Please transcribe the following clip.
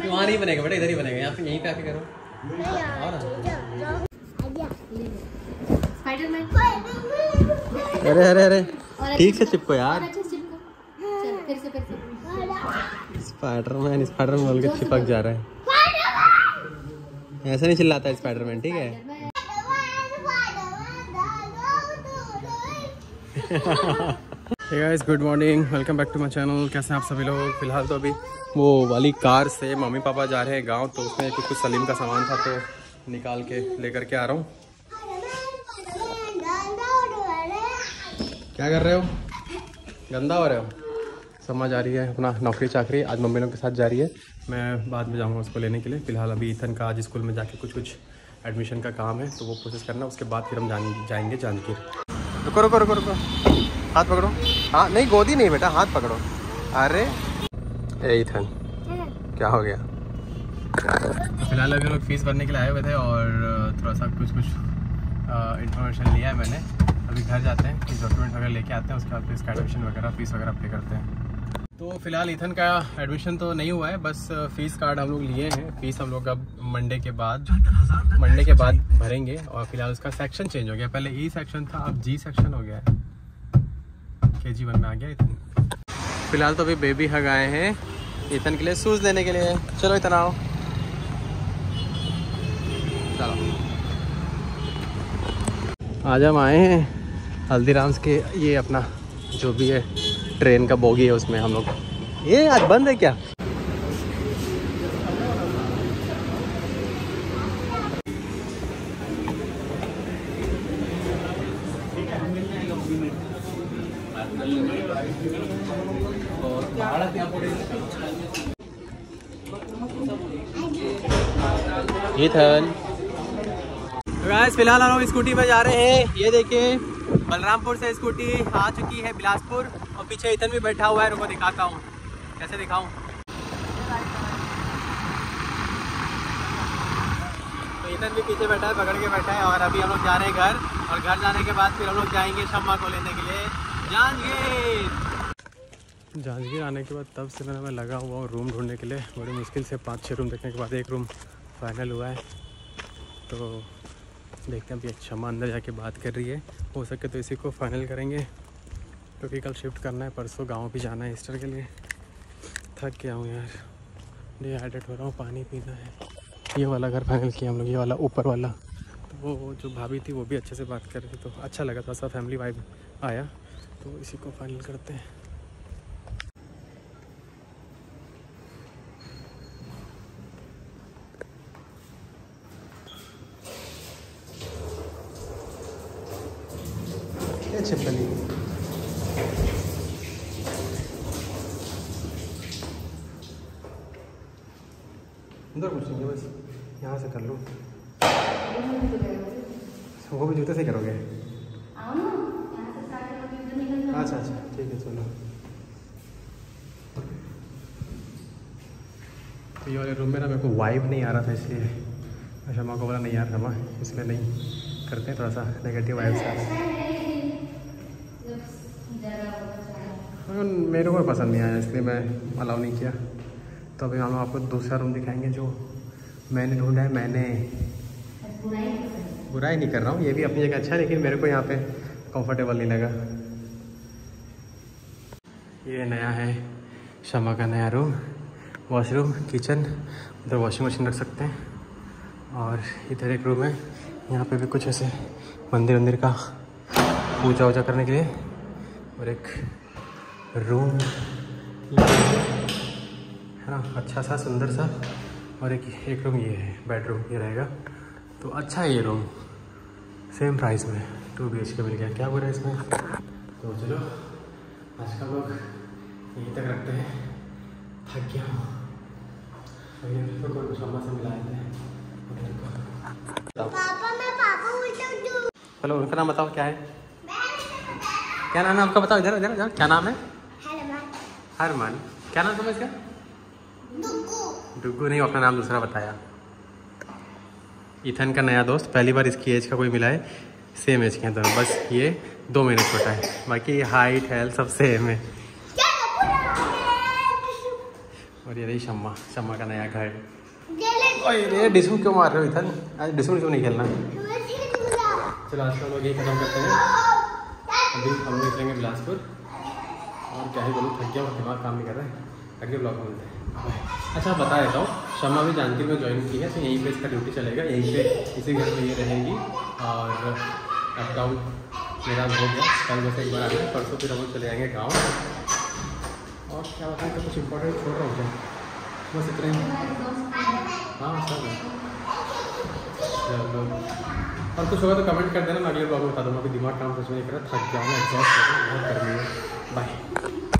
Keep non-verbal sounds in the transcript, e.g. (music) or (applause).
वहाँ नहीं बनेगा बेटा इधर ही बनेगा यहाँ पे यहीं पे आके करो। अरे अरे अरे। ठीक से चिपको। यार। अच्छे से चिपको। चल फिर से फिर से। स्पाइडरमैन स्पाइडरमैन बोल के चिपक जा रहा है। ऐसा नहीं चिल्लाता है स्पाइडरमैन ठीक है? Hey (laughs) guys good morning welcome back to my channel कैसे हैं आप सभी लोग? फ़िलहाल तो अभी वो वाली कार से मम्मी पापा जा रहे हैं गाँव तो उसमें कुछ कुछ सलीम का सामान था तो निकाल के लेकर के आ रहा हूँ। क्या कर रहे हो? गंदा हो रहे हो? समझ आ रही है अपना नौकरी चाकरी। आज मम्मी लोग के साथ जा रही है। मैं बाद में जाऊँगा उसको लेने के लिए। फ़िलहाल अभी इथन का आज स्कूल में जाके कुछ कुछ एडमिशन का काम है तो वो प्रोसेस करना उसके बाद फिर हम जाएँगे जांजगीर। रुको रुको रुको रुको। हाथ पकड़ो। हाँ नहीं, गोदी नहीं बेटा, हाथ पकड़ो। अरे। ए क्या हो गया? फ़िलहाल अभी लोग फ़ीस भरने के लिए आए हुए थे और थोड़ा सा कुछ कुछ इन्फॉर्मेशन लिया है मैंने। अभी घर जाते हैं, कुछ डॉक्यूमेंट वगैरह लेके आते हैं, उसके बाद फिर इसका एडमिशन वगैरह फ़ीस वगैरह पे करते हैं। तो फ़िलहाल इथन का एडमिशन तो नहीं हुआ है, बस फ़ीस कार्ड हम लोग लिए हैं। फ़ीस हम लोग अब मंडे के बाद मंडे के बाद भरेंगे और फ़िलहाल उसका सेक्शन चेंज हो गया। पहले ई सेक्शन था, अब जी सेक्शन हो गया है। के जी में आ गया इतन। फ़िलहाल तो अभी बेबी हग आए हैं। इतन के लिए शूज़ लेने के लिए। चलो इतना आओ। चलो। आज हम आए हैं हल्दीराम्स के ये अपना जो भी है, ट्रेन का बोगी है उसमें हम लोग। ये आज बंद है क्या? इथन गाइस फ़िलहाल हम स्कूटी पे जा रहे हैं। ये देखिए, बलरामपुर से स्कूटी आ चुकी है बिलासपुर और पीछे इथन भी बैठा हुआ है, रुको दिखाता हूँ। कैसे दिखाऊँ? तो इथन भी पीछे बैठा है, पकड़ के बैठा है और अभी हम लोग जा रहे हैं घर और घर जाने के बाद फिर हम लोग जाएँगे शम्मा को लेने के लिए। जांजगीर जांजगीर आने के बाद तब से मैंने मैं लगा हुआ हूँ रूम ढूँढने के लिए। बड़ी मुश्किल से पाँच छः रूम देखने के बाद एक रूम फाइनल हुआ है। तो देखते हैं अभी क्षमा अंदर जाके बात कर रही है। हो सके तो इसी को फाइनल करेंगे, क्योंकि तो कल शिफ्ट करना है, परसों गाँव भी जाना है ईस्टर के लिए। थक गया हूँ यार। डिहाइड्रेट हो रहा हूँ, पानी पीना है। ये वाला घर फाइनल किया हम लोग, ये वाला ऊपर वाला। तो वो जो भाभी थी, वो भी अच्छे से बात कर रही थी तो अच्छा लगा थोड़ा सा फैमिली वाइब आया। तो इसी को फाइनल करते हैं। छिपकली अंदर पूछेंगे बस यहाँ से कर लो। वो भी जूते से करोगे? जाओ। अच्छा अच्छा ठीक है चलो। तो ये वाले रूम में ना मेरे को वाइब नहीं आ रहा था इसलिए शमा को बोला नहीं यार शमा इसलिए नहीं करते थोड़ा सा नेगेटिव वाइब्स आ रहे हैं हाँ, मेरे को पसंद नहीं आया, इसलिए मैं अलाउ नहीं किया। तो अभी हम आपको दूसरा रूम दिखाएँगे जो मैंने ढूंढा है, मैंने बुराई नहीं कर रहा हूँ, ये भी अपनी जगह अच्छा है, लेकिन मेरे को यहाँ पे कंफर्टेबल नहीं लगा। ये नया है शमा का नया रूम वॉशरूम किचन उधर वॉशिंग मशीन रख सकते हैं। और इधर एक रूम है, यहाँ पे भी कुछ ऐसे मंदिर वंदिर का पूजा वूजा करने के लिए, और एक रूम है ना? अच्छा सा सुंदर सा। और एक एक रूम ये है बेडरूम ये रहेगा। तो अच्छा है ये रूम। सेम प्राइस में। टू बी एच के मिल गया। क्या बुरा है इसमें? तो चलो आज का लोग यहीं तक रखते हैं। थक गया तो कोई कुछ से मिलाए थे पापा मैं पापा बोलता हूँ हेलो उनका नाम बताओ क्या है? क्या नाम है आपका? बताओ इधर इधर इधर क्या नाम है? हरमन क्या नाम था इसका? डुगू नहीं अपना नाम दूसरा बताया। इथन का नया दोस्त पहली बार इसकी एज का कोई मिला है। सेम एज के हैं दोनों बस ये दो महीने छोटा है। बाकी हाइट हेल्थ सब सेम है। और ये रही शम्मा शम्मा का नया घर। रे डिसू क्यों मार रहे हो इथन आज डिसू डिसू नहीं खेलना? तुम्हें चलो आज का हम लोग यही खत्म करते हैं। अभी हम लोग निकलेंगे बिलासपुर। और क्या ही बोलूँ, थक गया दिमाग काम नहीं कर रहा है। अगले ब्लॉग में मिलते हैं। अच्छा बता देता हूँ। शर्मा भी जानती में ज्वाइन की है तो यहीं पे इसका ड्यूटी चलेगा। यहीं पे इसी घर में ये रहेगी। और अप मेरा हो गया। कल बस एक बार आ गया परसों फिर हम चले जाएँगे गाँव। और क्या बताएँ तो कुछ इंपॉर्टेंट छोड़ रहा हूँ बस इतना ही हाँ सब है चलो और कुछ होगा तो कमेंट कर देना, मैं अगले ब्लॉग में बता दूँगा कि दिमाग काम में नहीं कर रहा, थक जाऊँगा एग्जॉस्ट है बाय